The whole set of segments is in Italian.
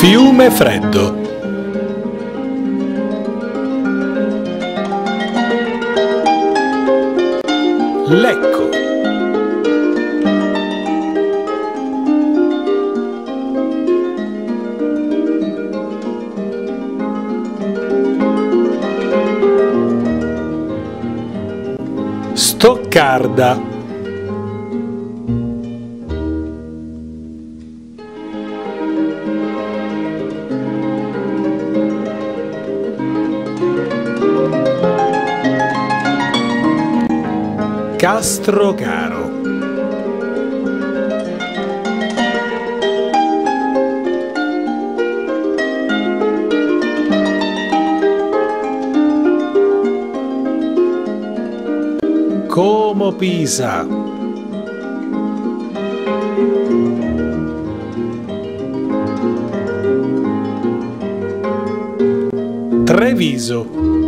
Fiume freddo. Lecco. Stoccarda. Castrocaro. Como Pisa. Treviso.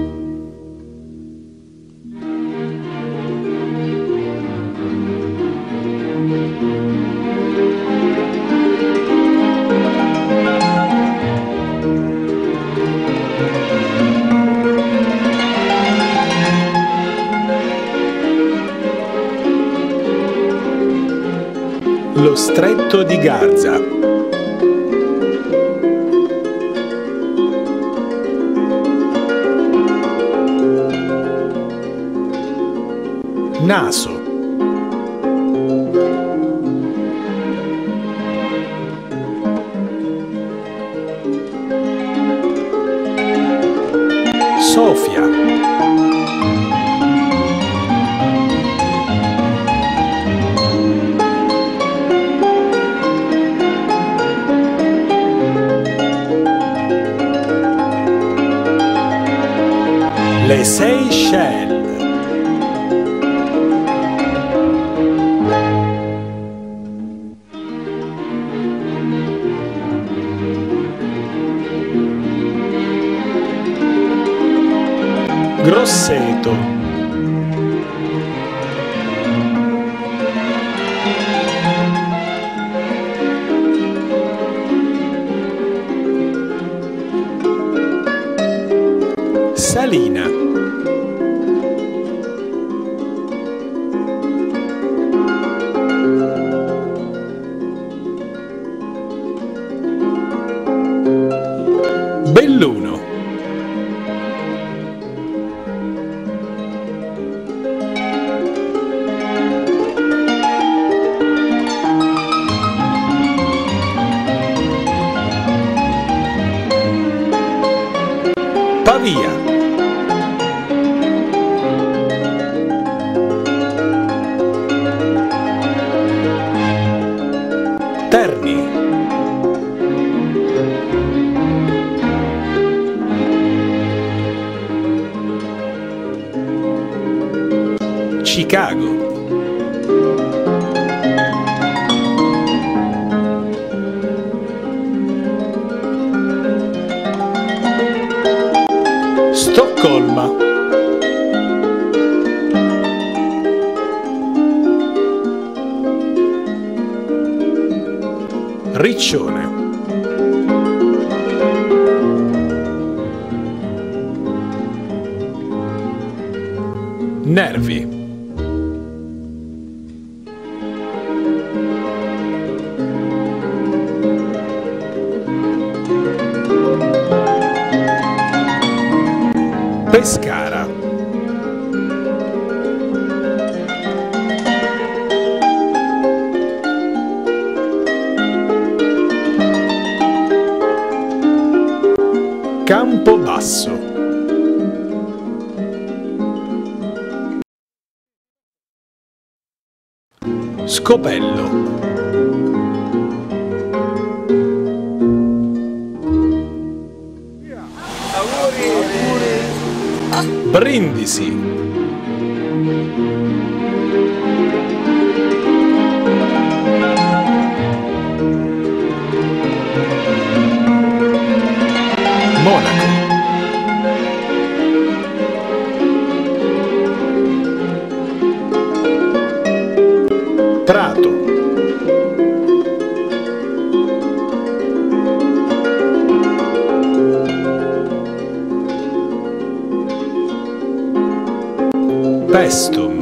Lo stretto di Garza. Naso. Le Seychelles. Grosseto. Salina. Belluno. Pavia. Chicago. Stoccolma. Riccione. Nervi. Campobasso. Scopello. Brindisi. Monaco. Prato. Pestum.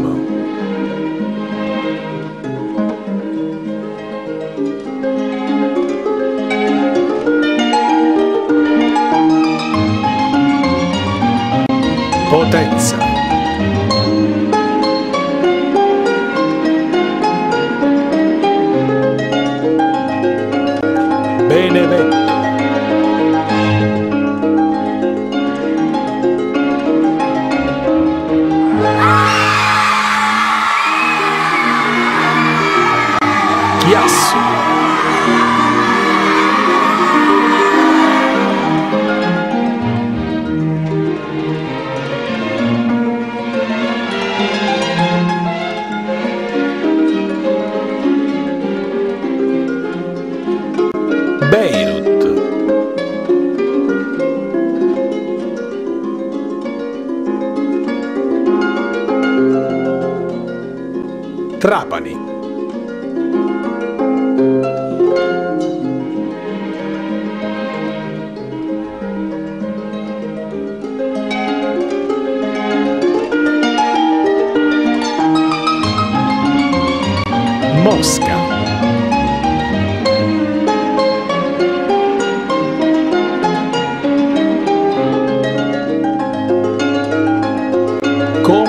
Yes. Beiro.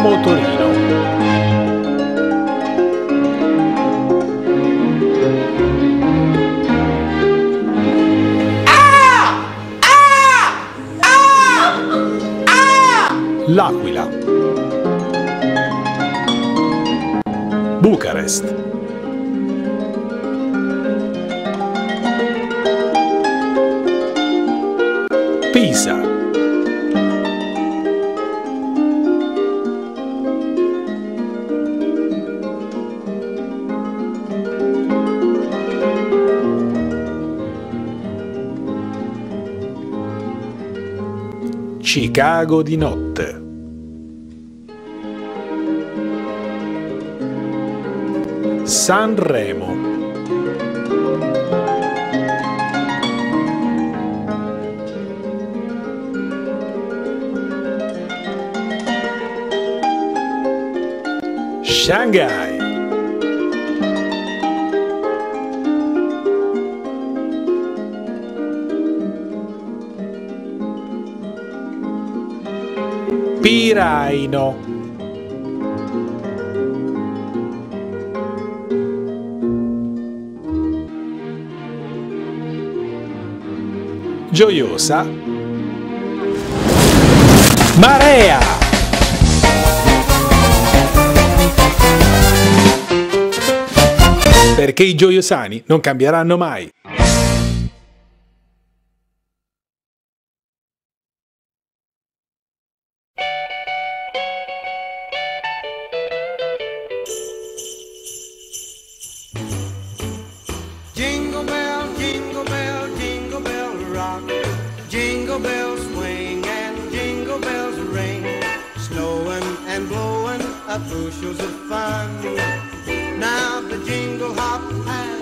Como Torino. L'Aquila. Bucarest. Chicago di notte. Sanremo. Shanghai. Piraino. Gioiosa. Marea. Perché i gioiosani non cambieranno mai. Jingle bells swing and jingle bells ring. Snowing and blowing up bushels of fun. Now the jingle hop has